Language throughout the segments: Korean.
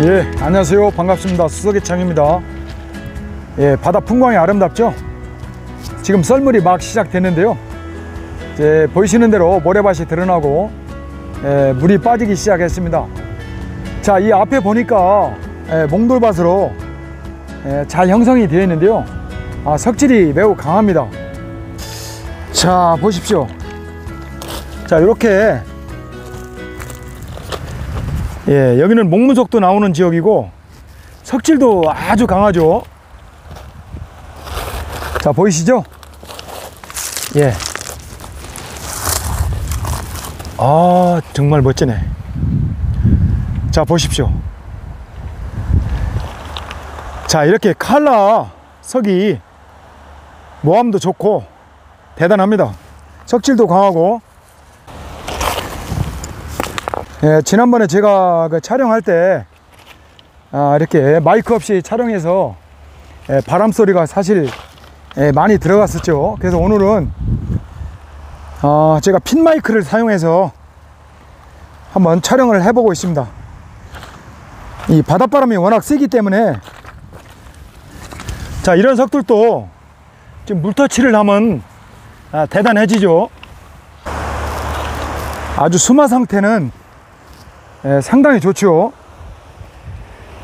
예, 안녕하세요. 반갑습니다. 수석의창입니다. 예, 바다 풍광이 아름답죠? 지금 썰물이 막 시작됐는데요. 이제 보이시는 대로 모래밭이 드러나고 예, 물이 빠지기 시작했습니다. 자, 이 앞에 보니까 예, 몽돌밭으로 예, 잘 형성이 되어 있는데요. 아, 석질이 매우 강합니다. 자, 보십시오. 자, 이렇게 예, 여기는 목문석도 나오는 지역이고 석질도 아주 강하죠. 자, 보이시죠? 예. 아, 정말 멋지네. 자, 보십시오. 자, 이렇게 칼라 석이 모함도 좋고 대단합니다. 석질도 강하고 예, 지난번에 제가 그 촬영할 때 아, 이렇게 마이크 없이 촬영해서 예, 바람 소리가 사실 예, 많이 들어갔었죠. 그래서 오늘은 아, 제가 핀 마이크를 사용해서 한번 촬영을 해보고 있습니다. 이 바닷바람이 워낙 세기 때문에 자 이런 석들도 지금 물터치를 하면 아, 대단해지죠. 아주 수마 상태는 예, 상당히 좋죠.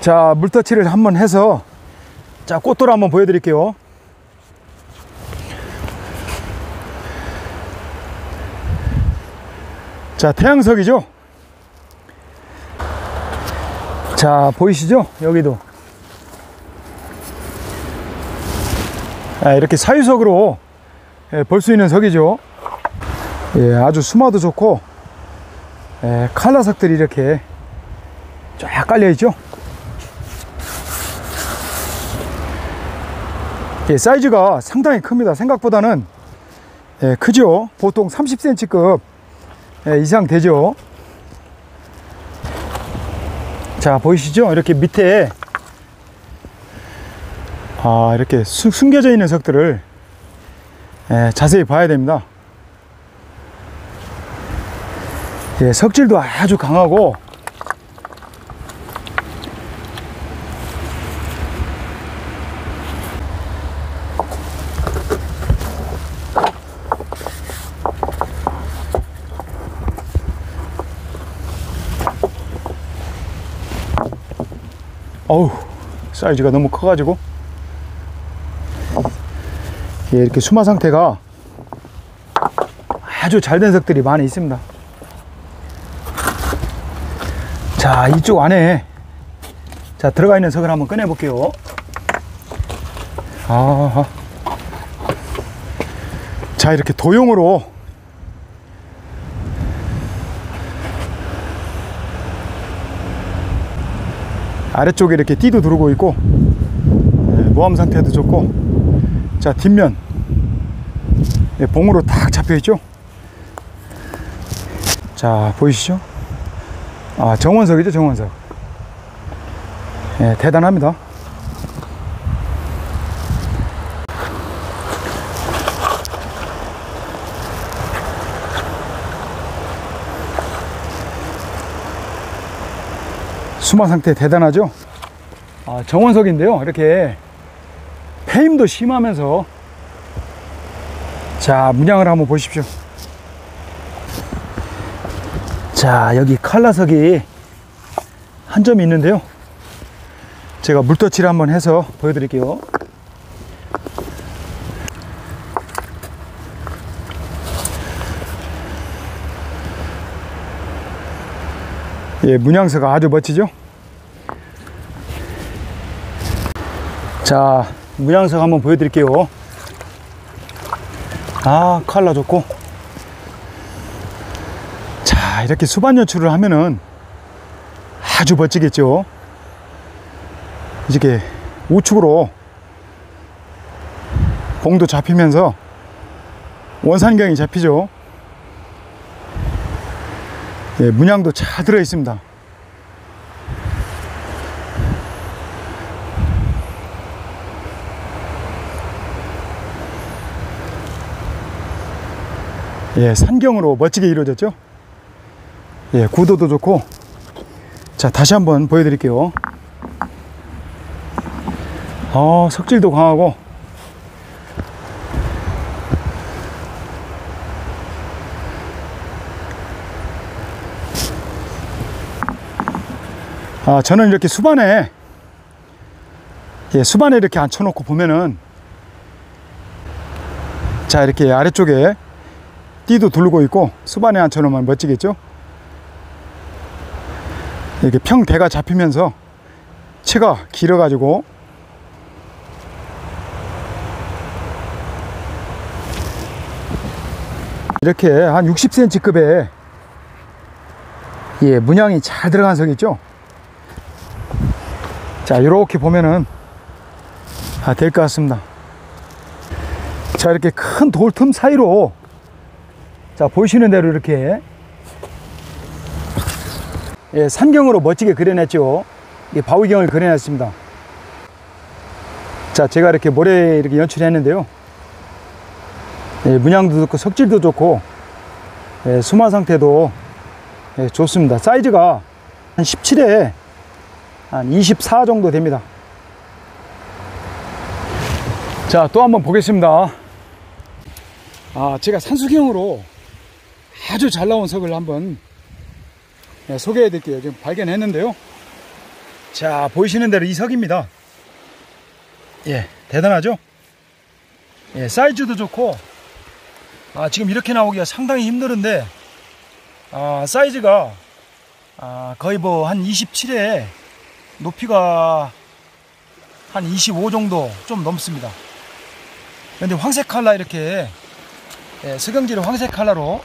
자, 물터치를 한번 해서 자, 꽃도로 한번 보여드릴게요. 자, 태양석이죠. 자, 보이시죠? 여기도. 아, 이렇게 사유석으로 예, 볼 수 있는 석이죠. 예, 아주 수마도 좋고 예, 칼라석들이 이렇게 쫙 깔려 있죠. 예, 사이즈가 상당히 큽니다. 생각보다는 예, 크죠. 보통 30cm급 예, 이상 되죠. 자 보이시죠? 이렇게 밑에 아 이렇게 숨, 숨겨져 있는 석들을 예, 자세히 봐야 됩니다. 예, 석질도 아주 강하고 어우 사이즈가 너무 커가지고 예, 이렇게 수마 상태가 아주 잘 된 석들이 많이 있습니다. 자, 이쪽 안에. 자, 들어가 있는 석을 한번 꺼내 볼게요. 아. 자, 이렇게 도용으로. 아래쪽에 이렇게 띠도 두르고 있고 네, 모함 상태도 좋고. 자 뒷면. 네, 봉으로 딱 잡혀 있죠? 자 보이시죠 아 정원석이죠 정원석. 예, 대단합니다. 수마 상태 대단하죠? 아, 정원석인데요. 이렇게 폐임도 심하면서. 자 문양을 한번 보십시오 자 여기 칼라석이 한 점이 있는데요. 제가 물터치를 한번 해서 보여드릴게요. 예 문양서가 아주 멋지죠? 자 문양석 한번 보여드릴게요. 아 칼라 좋고. 자 이렇게 수반 연출을 하면은 아주 멋지겠죠? 이렇게 우측으로 봉도 잡히면서 원산경이 잡히죠? 예, 문양도 잘 들어 있습니다. 예, 산경으로 멋지게 이루어졌죠. 예, 구도도 좋고 자, 다시 한번 보여드릴게요. 어, 석질도 강하고. 아, 저는 이렇게 수반에, 예, 수반에 이렇게 앉혀놓고 보면은, 자, 이렇게 아래쪽에 띠도 두르고 있고, 수반에 앉혀놓으면 멋지겠죠? 이렇게 평대가 잡히면서 채가 길어 가지고 이렇게 한 60cm급의 예, 문양이 잘 들어간 석 있죠? 자, 이렇게 보면은 아, 될 것 같습니다. 자, 이렇게 큰 돌 틈 사이로 자, 보시는 대로 이렇게 예, 산경으로 멋지게 그려냈죠. 이 바위경을 그려냈습니다. 자, 제가 이렇게 모래 이렇게 연출했는데요. 예, 문양도 좋고 석질도 좋고 예, 수마 상태도 예, 좋습니다. 사이즈가 한 17에 한 24 정도 됩니다. 자, 또 한번 보겠습니다. 아, 제가 산수경으로 아주 잘 나온 석을 한번 네, 소개해 드릴게요. 지금 발견했는데요. 자, 보이시는 대로 이 석입니다. 예, 대단하죠? 예, 사이즈도 좋고, 아, 지금 이렇게 나오기가 상당히 힘들은데, 아, 사이즈가, 아, 거의 뭐 한 27에 높이가 한 25 정도 좀 넘습니다. 근데 황색 칼라 이렇게, 예, 석영지를 황색 칼라로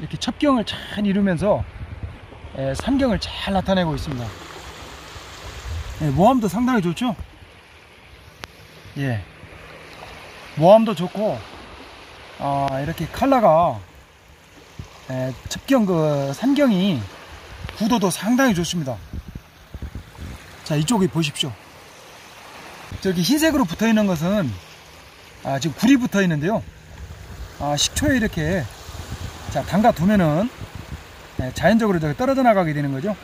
이렇게 첩경을 잘 이루면서 예, 산경을 잘 나타내고 있습니다. 예, 모함도 상당히 좋죠? 예. 모함도 좋고, 아, 이렇게 칼라가, 예, 첩경 그 산경이 구도도 상당히 좋습니다. 자, 이쪽에 보십시오. 저기 흰색으로 붙어 있는 것은, 아, 지금 굴이 붙어 있는데요. 아, 식초에 이렇게, 자, 담가 두면은, 네, 자연적으로 저기 떨어져 나가게 되는 거죠.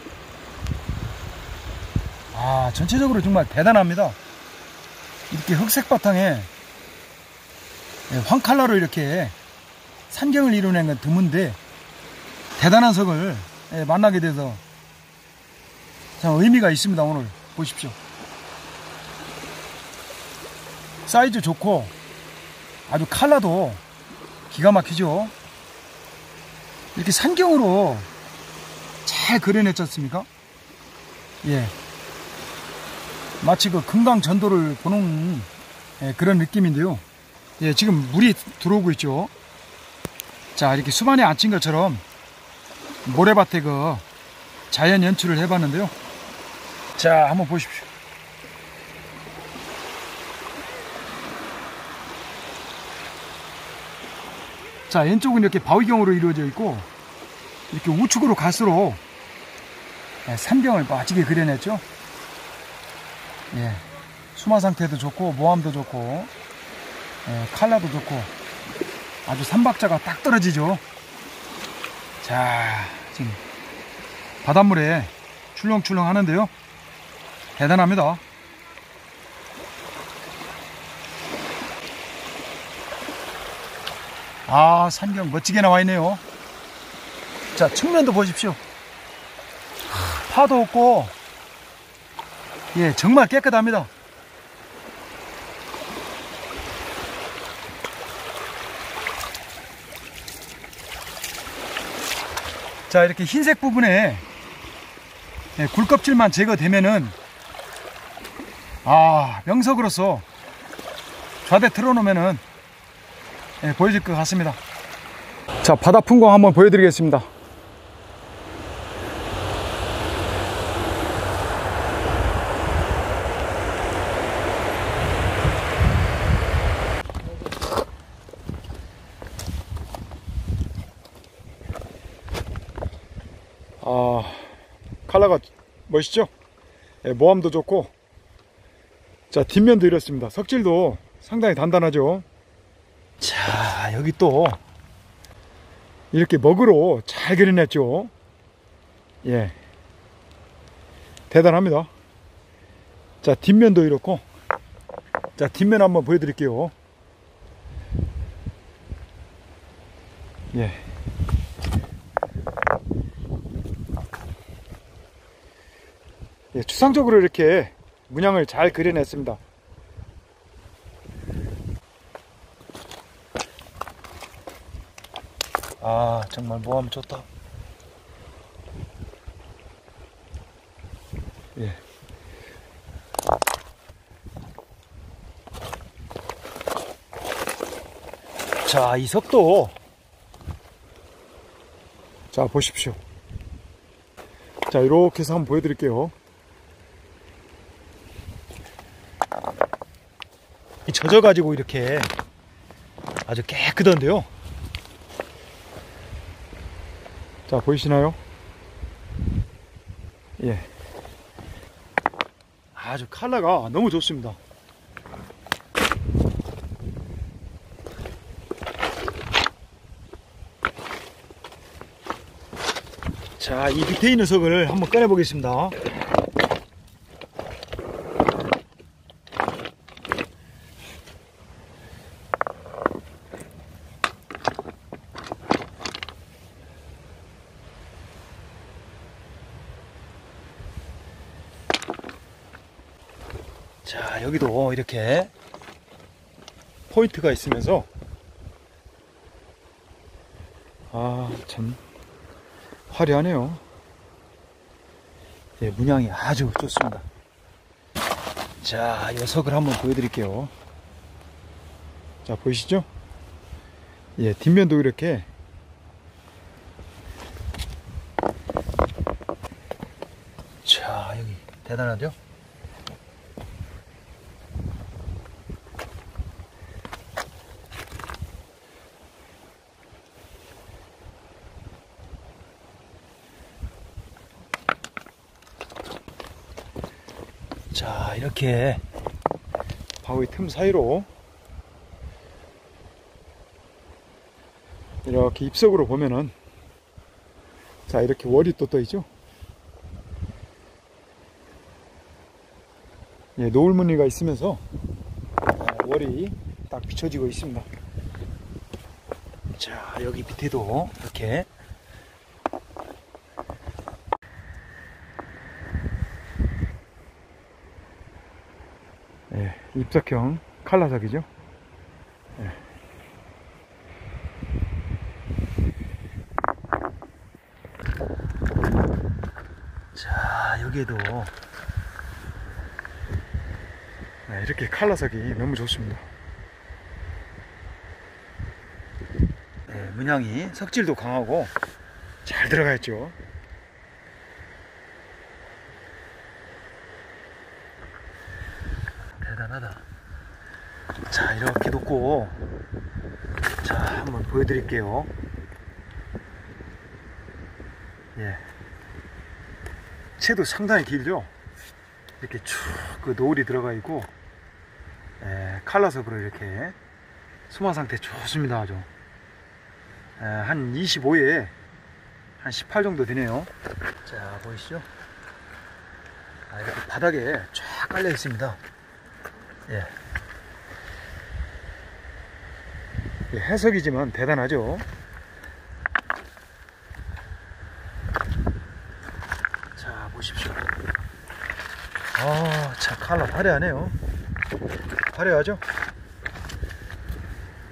아, 전체적으로 정말 대단합니다. 이렇게 흑색 바탕에 네, 황칼라로 이렇게 산경을 이루는 건 드문데 대단한 석을 네, 만나게 돼서 참 의미가 있습니다. 오늘 보십시오. 사이즈 좋고 아주 칼라도 기가 막히죠. 이렇게 산경으로 잘 그려냈지 않습니까? 예. 마치 그 금강 전도를 보는 예, 그런 느낌인데요. 예, 지금 물이 들어오고 있죠. 자, 이렇게 수반에 앉힌 것처럼 모래밭에 그 자연 연출을 해봤는데요. 자, 한번 보십시오. 자, 왼쪽은 이렇게 바위경으로 이루어져 있고, 이렇게 우측으로 갈수록 예, 산경을 멋지게 그려냈죠. 예, 수마 상태도 좋고, 모함도 좋고, 예, 칼라도 좋고, 아주 삼박자가 딱 떨어지죠. 자, 지금 바닷물에 출렁출렁 하는데요. 대단합니다. 아, 산경 멋지게 나와 있네요. 자, 측면도 보십시오. 파도 없고, 예, 정말 깨끗합니다. 자, 이렇게 흰색 부분에 예, 굴껍질만 제거되면은, 아, 명석으로서 좌대 틀어놓으면은 예, 보여질 것 같습니다. 자, 바다 풍광 한번 보여드리겠습니다. 아, 칼라가 멋있죠? 예, 모함도 좋고, 자, 뒷면도 이렇습니다. 석질도 상당히 단단하죠? 자, 여기 또 이렇게 먹으로 잘 그려냈죠. 예. 대단합니다. 자, 뒷면도 이렇고. 자, 뒷면 한번 보여드릴게요. 예. 예, 추상적으로 이렇게 문양을 잘 그려냈습니다. 아, 정말 모함 좋다. 예. 자, 이 석도. 자, 보십시오. 자, 이렇게 해서 한번 보여드릴게요. 젖어가지고 이렇게 아주 깨끗한데요. 자, 보이시나요? 예. 아주 컬러가 너무 좋습니다. 자, 이 밑에 있는 석을 한번 꺼내 보겠습니다. 자, 여기도 이렇게 포인트가 있으면서 아, 참 화려하네요. 예, 문양이 아주 좋습니다. 자, 녀석을 한번 보여드릴게요. 자, 보이시죠? 예, 뒷면도 이렇게 자, 여기 대단하죠? 자, 이렇게 바위 틈 사이로 이렇게 입석으로 보면은 자, 이렇게 월이 또 떠 있죠? 예, 노을 무늬가 있으면서 아, 월이 딱 비춰지고 있습니다. 자, 여기 밑에도 이렇게 예, 입석형 칼라석이죠. 예. 자, 여기에도 네, 이렇게 칼라석이 너무 좋습니다. 네, 문양이 석질도 강하고 잘 들어가 있죠. 대단하다. 자, 이렇게 놓고, 자, 한번 보여드릴게요. 예. 채도 상당히 길죠? 이렇게 쭉 그 노을이 들어가 있고, 예, 칼라석으로 이렇게 수마 상태 좋습니다, 아주. 예, 한 25에 한 18 정도 되네요. 자, 보이시죠? 아, 이렇게 바닥에 쫙 깔려 있습니다. 예. 예, 해석이지만 대단하죠. 자, 보십시오. 아, 참, 칼라 화려하네요. 화려하죠?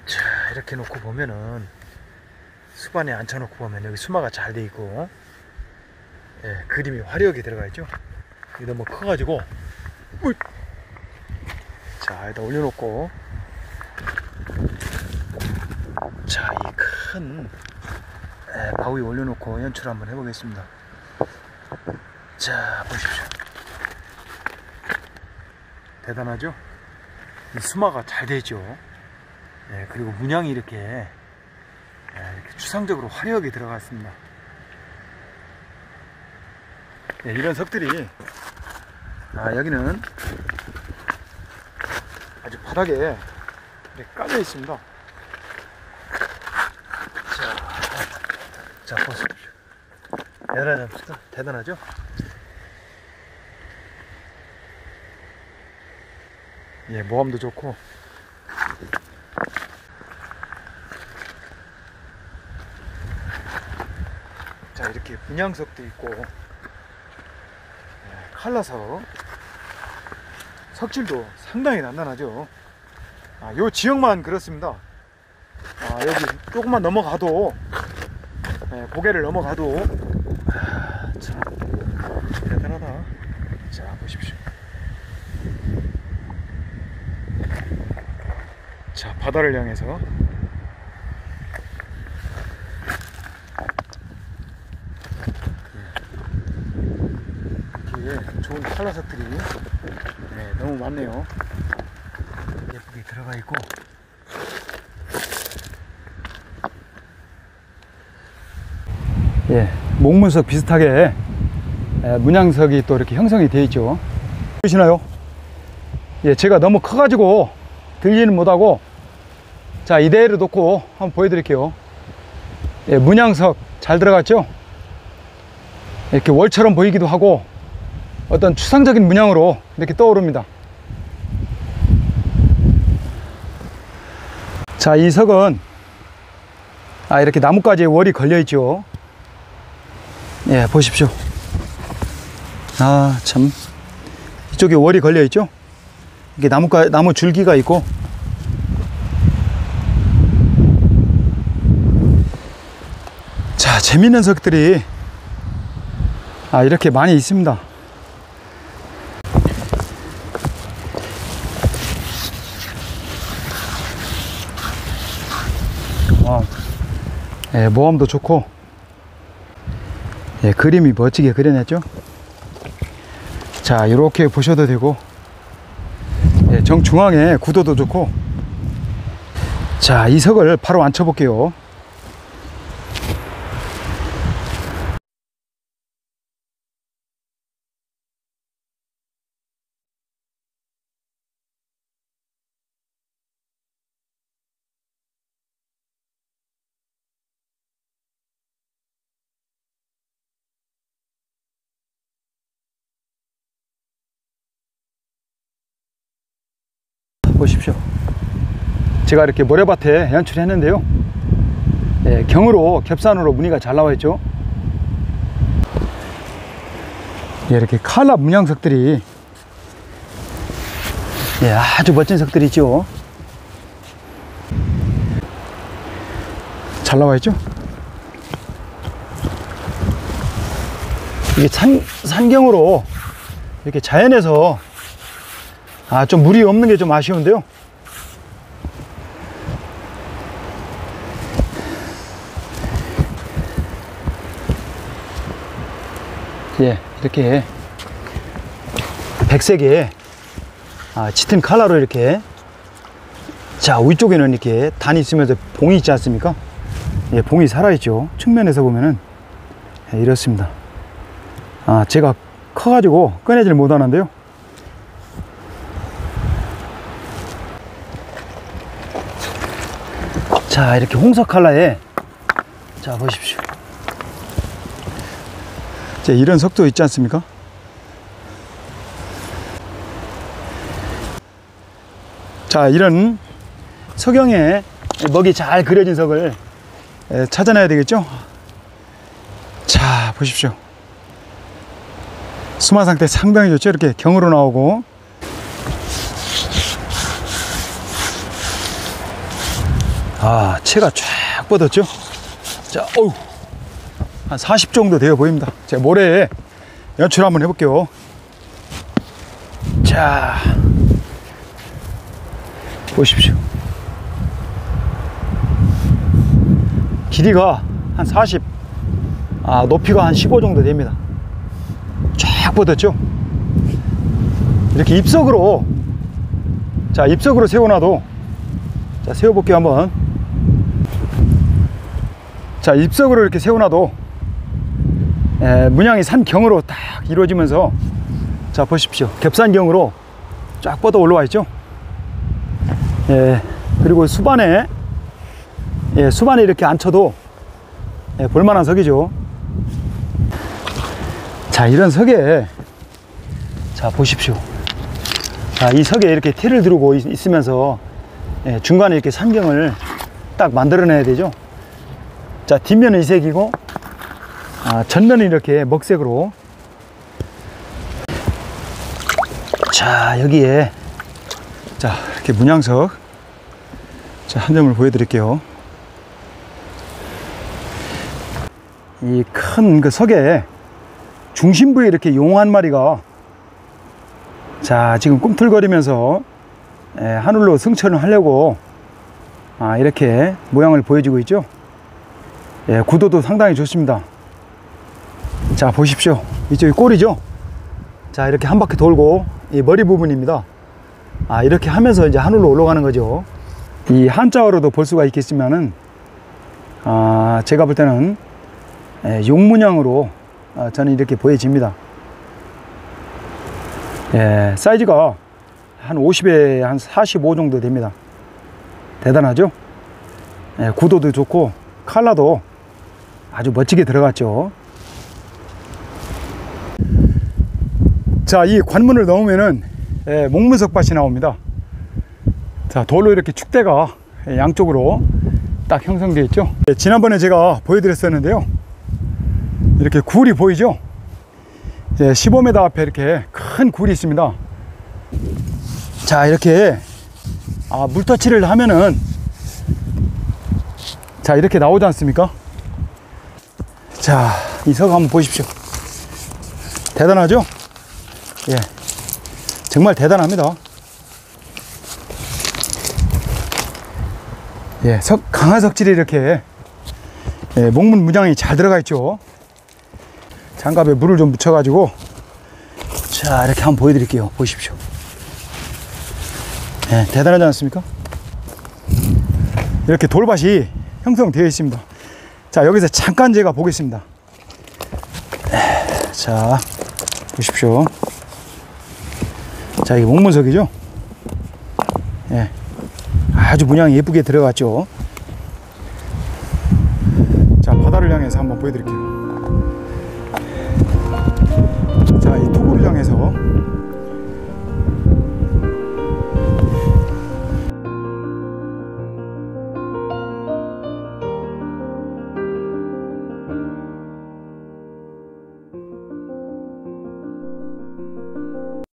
자, 이렇게 놓고 보면은, 수반에 앉혀놓고 보면 여기 수마가 잘 돼 있고, 예, 그림이 화려하게 들어가 있죠? 너무 커가지고! 자, 여기다 올려놓고, 자, 이 큰 바위 올려놓고 연출 한번 해보겠습니다. 자, 보십시오. 대단하죠? 이 수마가 잘 되죠? 예, 그리고 문양이 이렇게, 예, 이렇게 추상적으로 화려하게 들어갔습니다. 예, 이런 석들이, 아, 여기는 아주 바닥에 깔려 있습니다. 자, 보십시오. 얘들아, 잠시다. 대단하죠? 예, 모함도 좋고. 자, 이렇게 분양석도 있고, 예, 칼라석. 석질도 상당히 난단하죠. 아, 요 지역만 그렇습니다. 아, 여기 조금만 넘어가도 예, 고개를 넘어가도, 아, 참, 대단하다. 자, 보십시오. 자, 바다를 향해서 이렇게 좋은 칼라석들이 네, 너무 많네요. 예쁘게 들어가 있고 예, 목문석 비슷하게 예, 문양석이 또 이렇게 형성이 되어 있죠. 보시나요? 예, 제가 너무 커가지고 들리는 못하고 자 이대로 놓고 한번 보여드릴게요. 예, 문양석 잘 들어갔죠? 이렇게 월처럼 보이기도 하고 어떤 추상적인 문양으로 이렇게 떠오릅니다. 자 이 석은 아 이렇게 나뭇가지에 월이 걸려 있죠 예 보십시오. 아 참. 이쪽에 월이 걸려 있죠? 이게 나무가 나무 줄기가 있고. 자 재밌는 석들이 아 이렇게 많이 있습니다. 아, 예, 모험도 좋고 예, 그림이 멋지게 그려냈죠? 자 이렇게 보셔도 되고. 예, 정중앙에 구도도 좋고. 자 이 석을 바로 앉혀 볼게요 보십시오. 제가 이렇게 모래밭에 연출했는데요. 예, 경으로 겹산으로 무늬가 잘 나와 있죠. 예, 이렇게 칼라 문양석들이 예, 아주 멋진 석들이 있죠. 잘 나와 있죠. 이게 산, 산경으로 이렇게 자연에서 아, 좀 물이 없는 게 좀 아쉬운데요. 예, 이렇게 백색의 아, 짙은 컬러로 이렇게 자, 위쪽에는 이렇게 단이 있으면서 봉이 있지 않습니까? 예, 봉이 살아있죠. 측면에서 보면은 예, 이렇습니다. 아, 제가 커가지고 꺼내질 못하는데요. 자 이렇게 홍석 칼라에 자 보십시오 자 이런 석도 있지 않습니까? 자 이런 석영에 먹이 잘 그려진 석을 에, 찾아내야 되겠죠? 자 보십시오. 수마 상태 상당히 좋죠? 이렇게 경으로 나오고. 아, 채가 쫙 뻗었죠? 자, 어우, 한 40 정도 되어 보입니다. 제가 모래에 연출 한번 해볼게요. 자, 보십시오. 길이가 한 40, 아, 높이가 한 15 정도 됩니다. 쫙 뻗었죠? 이렇게 입석으로, 자, 입석으로 세워놔도, 자, 세워볼게요, 한번. 자 입석으로 이렇게 세워놔도 에, 문양이 산경으로 딱 이루어지면서 자 보십시오. 겹산경으로 쫙 뻗어 올라와 있죠? 예, 그리고 수반에 예, 수반에 이렇게 앉혀도 예, 볼만한 석이죠? 자 이런 석에 자 보십시오. 자, 이 석에 이렇게 테를 두르고 있- 있으면서 예, 중간에 이렇게 산경을 딱 만들어내야 되죠. 자, 뒷면은 이색이고 아, 전면은 이렇게 먹색으로. 자, 여기에 자, 이렇게 문양석. 자, 한 점을 보여드릴게요. 이 큰 그 석에 중심부에 이렇게 용 한 마리가 자 지금 꿈틀거리면서 에, 하늘로 승천을 하려고 아, 이렇게 모양을 보여주고 있죠? 예, 구도도 상당히 좋습니다 자 보십시오 이쪽이 꼬리죠 자 이렇게 한 바퀴 돌고 이 머리 부분입니다 아 이렇게 하면서 이제 하늘로 올라가는 거죠 이 한자어로도 볼 수가 있겠지만은 아 제가 볼 때는 예, 용문양으로 어, 저는 이렇게 보여집니다. 예, 사이즈가 한 50에 한 45 정도 됩니다. 대단하죠? 예, 구도도 좋고 칼라도 아주 멋지게 들어갔죠. 자, 이 관문을 넘으면은 예, 목문석밭이 나옵니다. 자, 돌로 이렇게 축대가 예, 양쪽으로 딱 형성되어 있죠. 예, 지난번에 제가 보여드렸었는데요. 이렇게 굴이 보이죠? 예, 15m 앞에 이렇게 큰 굴이 있습니다. 자, 이렇게 아, 물터치를 하면은 자, 이렇게 나오지 않습니까? 자, 이석 한번 보십시오. 대단하죠? 예. 정말 대단합니다. 예, 석, 강화 석질이 이렇게 예, 목문 무장이 잘 들어가 있죠. 장갑에 물을 좀 묻혀가지고 자 이렇게 한번 보여드릴게요. 보십시오. 예, 대단하지 않습니까? 이렇게 돌밭이 형성되어 있습니다. 자 여기서 잠깐 제가 보겠습니다. 에, 자 보십시오. 자 이게 목문석이죠. 예, 아주 문양이 예쁘게 들어갔죠. 자 바다를 향해서 한번 보여드릴게요.